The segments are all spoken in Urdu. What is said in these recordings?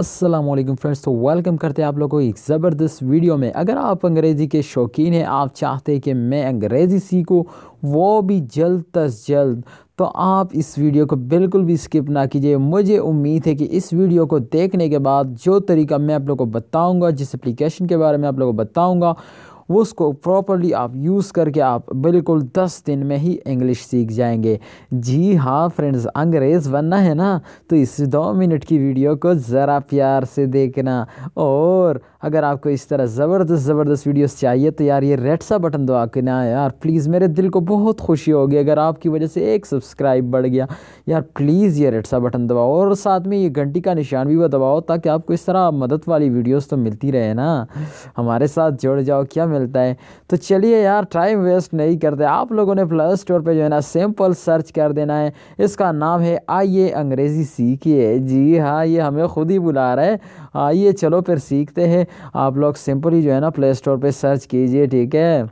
السلام علیکم فرینڈس تو ویلکم کرتے ہیں آپ لوگوں کو ایک زبردست ویڈیو میں۔ اگر آپ انگریزی کے شوقین ہیں، آپ چاہتے ہیں کہ میں انگریزی سیکھوں، وہ بھی جلد از جلد۔ تو آپ اس ویڈیو کو بالکل بھی سکپ نہ کیجیے۔ مجھے امید ہے کہ اس ویڈیو کو دیکھنے کے بعد جو طریقہ میں آپ لوگوں کو بتاؤں گا، جس اپلیکیشن کے بارے میں آپ لوگوں کو بتاؤں گا وہ اس کو پراپرلی آپ یوز کر کے آپ بالکل دس دن میں ہی انگلش سیکھ جائیں گے۔ جی ہاں فرینڈز انگریز بننا ہے نا، تو اس دو منٹ کی ویڈیو کو ذرا پیار سے دیکھنا۔ اور اگر آپ کو اس طرح زبردست زبردست ویڈیوز چاہیے، تو یار یہ ریڈ سا بٹن دعا کے نا یار، پلیز میرے دل کو بہت خوشی ہوگی۔ اگر آپ کی وجہ سے ایک سبسکرائب بڑھ گیا، یار پلیز یہ ریڈ سا بٹن دباؤ۔ اور ساتھ میں یہ گھنٹی کا نشان بھی وہ دباؤ تاکہ آپ کو اس طرح مدد والی ویڈیوز تو ملتی رہے نا۔ ہمارے ساتھ جڑ جاؤ، کیا ملتا ہے؟ تو چلیے یار، ٹائم ویسٹ نہیں کرتے۔ آپ لوگوں نے پلے اسٹور پہ جو ہے نا سمپل سرچ کر دینا ہے۔ اس کا نام ہے آئیے انگریزی سیکھیے۔ جی ہاں یہ ہمیں خود ہی بلا رہا ہے۔ آئیے، چلو پھر سیکھتے ہیں۔ آپ لوگ سمپلی جو ہے نا پلے اسٹور پہ سرچ کیجیے، ٹھیک ہے؟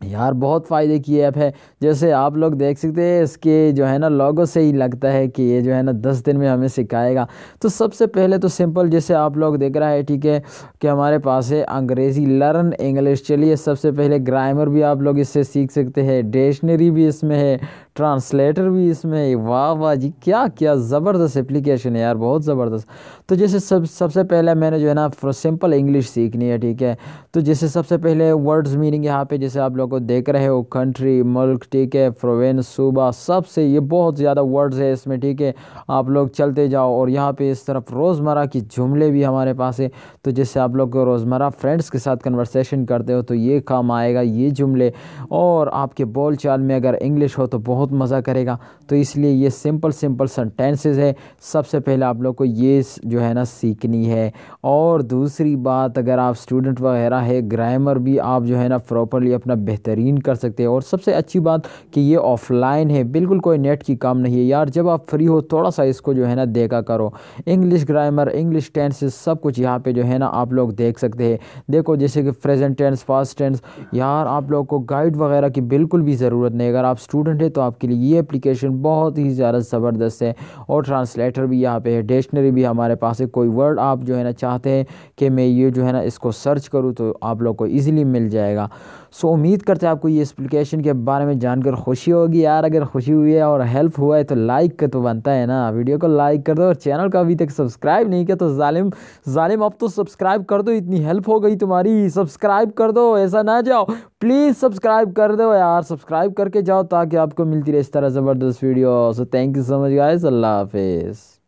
یار بہت فائدے کی ایپ ہے۔ جیسے آپ لوگ دیکھ سکتے ہیں، اس کے جو ہے نا لوگوں سے ہی لگتا ہے کہ یہ جو ہے نا دس دن میں ہمیں سکھائے گا۔ تو سب سے پہلے تو سمپل جیسے آپ لوگ دیکھ رہا ہے ٹھیک ہے، کہ ہمارے پاس ہے انگریزی لرن انگلش چلیے، سب سے پہلے گرامر بھی آپ لوگ اس سے سیکھ سکتے ہیں ڈیشنری بھی اس میں ہے۔ ٹرانسلیٹر بھی اس میں واہ واہ جی کیا کیا زبردست اپلیکیشن ہے یار، بہت زبردست۔ تو جیسے سب سب سے پہلے میں نے جو ہے نا سمپل انگلش سیکھنی ہے، ٹھیک ہے۔ تو جیسے سب سے پہلے ورڈز میننگ یہاں پہ جیسے آپ لوگ کو دیکھ رہے ہو کنٹری ملک، ٹھیک ہے پروینس صوبہ، سب سے یہ بہت زیادہ ورڈز ہے اس میں، ٹھیک ہے۔ آپ لوگ چلتے جاؤ اور یہاں پہ اس طرف روزمرہ کی جملے بھی ہمارے پاس ہے تو جیسے آپ لوگ روزمرہ فرینڈس کے ساتھ کنورسیشن کرتے ہو تو یہ کام آئے گا، یہ جملے۔ اور آپ کے بول چال میں اگر انگلش ہو تو بہت مزہ کرے گا۔ تو اس لیے یہ سمپل سمپل سنٹینسز ہے سب سے پہلے آپ لوگ کو یہ جو ہے نا سیکھنی ہے۔ اور دوسری بات، اگر آپ اسٹوڈنٹ وغیرہ ہے گرامر بھی آپ جو ہے نا پراپرلی اپنا بہترین کر سکتے ہیں۔ اور سب سے اچھی بات کہ یہ آف لائن ہے، بالکل کوئی نیٹ کی کام نہیں ہے۔ یار، جب آپ فری ہو، تھوڑا سا اس کو جو ہے نا دیکھا کرو۔ انگلش گرامر انگلش ٹینسز سب کچھ یہاں پہ جو ہے نا آپ لوگ دیکھ سکتے ہیں۔ دیکھو، جیسے کہ پریزنٹ ٹینس پاسٹ ٹینس یار، آپ لوگ کو گائیڈ وغیرہ کی بالکل بھی ضرورت نہیں۔ اگر آپ اسٹوڈنٹ ہیں تو آپ کے لیے یہ اپلیکیشن بہت ہی زیادہ زبردست ہے اور ٹرانسلیٹر بھی یہاں پہ ہے ڈیکشنری بھی ہمارے پاس ہے۔ کوئی ورڈ آپ جو ہے نا چاہتے ہیں کہ میں یہ جو ہے نا اس کو سرچ کروں تو آپ لوگ کو ایزیلی مل جائے گا۔ سو امید کرتے ہیں آپ کو یہ اپلیکیشن کے بارے میں جان کر خوشی ہوگی۔ یار، اگر خوشی ہوئی ہے اور ہیلپ ہوا ہے تو لائک کا تو بنتا ہے نا۔ ویڈیو کو لائک کر دو اور چینل کو ابھی تک سبسکرائب نہیں کیا تو ظالم ظالم اب تو سبسکرائب کر دو۔ اتنی ہیلپ ہو گئی تمہاری۔ سبسکرائب کر دو، ایسا نہ جاؤ۔ پلیز سبسکرائب کر دو یار، سبسکرائب کر کے جاؤ تاکہ آپ کو مل ملتی رہے اس طرح زبردست video so thank you so much guys اللہ حافظ.